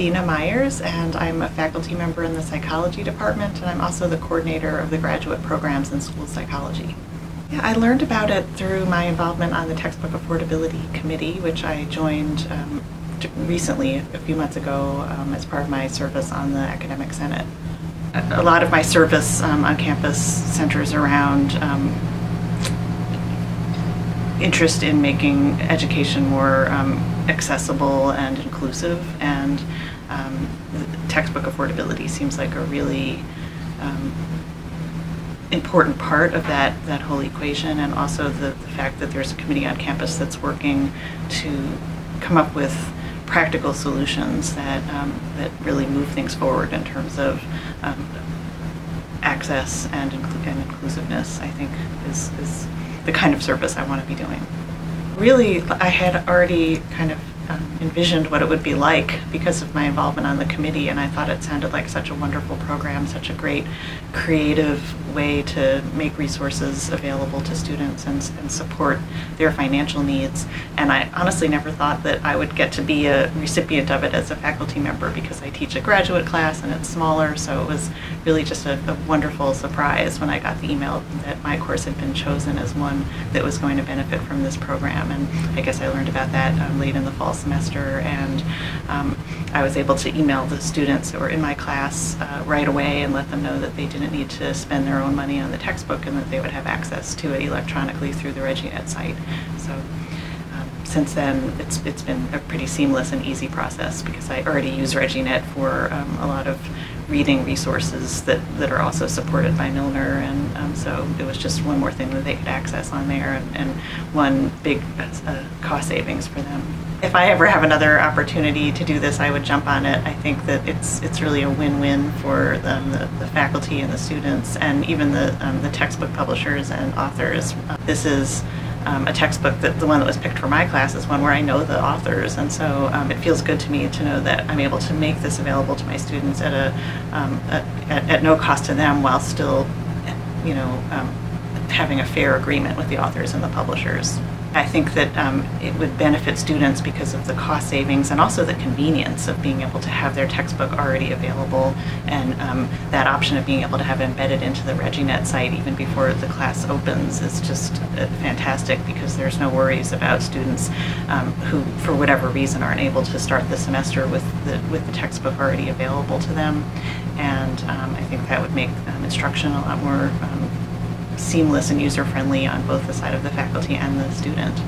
Adena Meyers, and I'm a faculty member in the psychology department, and I'm also the coordinator of the graduate programs in school psychology. Yeah, I learned about it through my involvement on the Textbook Affordability Committee, which I joined um, recently, a few months ago, um, as part of my service on the Academic Senate. A lot of my service um, on campus centers around um, interest in making education more um, accessible and inclusive, and um, textbook affordability seems like a really um, important part of that, that whole equation, and also the, the fact that there's a committee on campus that's working to come up with practical solutions that, um, that really move things forward in terms of um, access and, inclu and inclusiveness, I think, is, is the kind of service I want to be doing. Really, I had already kind of um, envisioned what it would be like because of my involvement on the committee, and I thought it sounded like such a wonderful program, such a great creative way to make resources available to students and, and support their financial needs. And I honestly never thought that I would get to be a recipient of it as a faculty member because I teach a graduate class and it's smaller, so it was really just a, a wonderful surprise when I got the email that my course had been chosen as one that was going to benefit from this program. And I guess I learned about that um, late in the fall semester, and um, I was able to email the students that were in my class uh, right away and let them know that they didn't need to spend their own money on the textbook and that they would have access to it electronically through the ReggieNet site. So um, since then, it's, it's been a pretty seamless and easy process because I already use ReggieNet for um, a lot of reading resources that, that are also supported by Milner, and um, so it was just one more thing that they could access on there, and, and one big uh, cost savings for them. If I ever have another opportunity to do this, I would jump on it. I think that it's it's really a win-win for them, the, the faculty and the students, and even the um, the textbook publishers and authors. this is um, a textbook that the one that was picked for my class is one where I know the authors, and so um, it feels good to me to know that I'm able to make this available to my students at a um, at, at, no cost to them, while still, you know, um, having a fair agreement with the authors and the publishers. I think that um, it would benefit students because of the cost savings and also the convenience of being able to have their textbook already available and um, that option of being able to have embedded into the ReggieNet site even before the class opens is just uh, fantastic because there's no worries about students um, who, for whatever reason, aren't able to start the semester with the, with the textbook already available to them. And um, I think that would make um, instruction a lot more um, seamless and user-friendly on both the side of the faculty and the student.